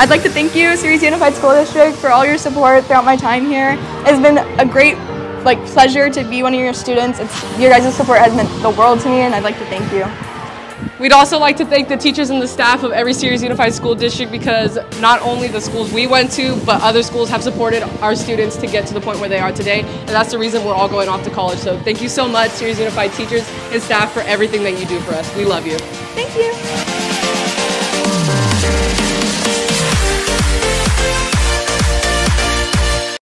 I'd like to thank you, Ceres Unified School District, for all your support throughout my time here. It's been a great like pleasure to be one of your students. It's, your guys' support has meant the world to me, and I'd like to thank you. We'd also like to thank the teachers and the staff of every Ceres Unified School District because not only the schools we went to, but other schools have supported our students to get to the point where they are today. And that's the reason we're all going off to college. So thank you so much, Series Unified teachers and staff, for everything that you do for us. We love you. Thank you.